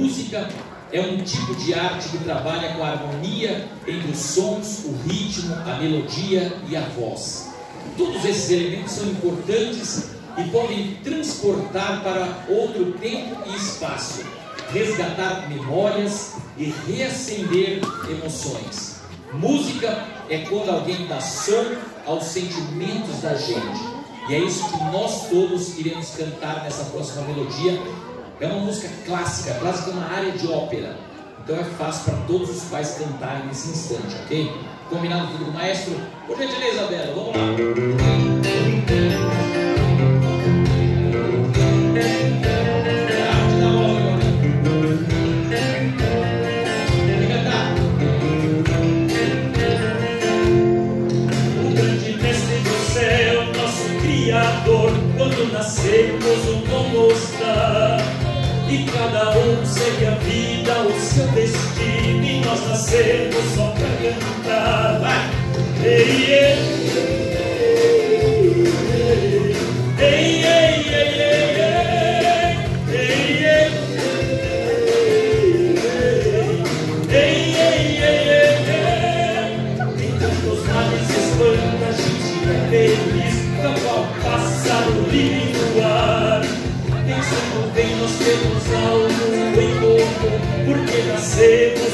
música é um tipo de arte que trabalha com a harmonia entre os sons, o ritmo, a melodia e a voz. Todos esses elementos são importantes e podem transportar para outro tempo e espaço, resgatar memórias e reacender emoções. Música é quando alguém dá som aos sentimentos da gente. E é isso que nós todos iremos cantar nessa próxima melodia. É uma música clássica, clássica é uma área de ópera. Então é fácil para todos os pais cantarem nesse instante, ok? Combinado tudo com o maestro? Por gentileza, Bela, vamos lá. nascemos um bom gostar E cada um segue a vida, o seu destino E nós nascemos só pra cantar Vai! Ei, ei, nós temos algo em comum, porque nascemos só para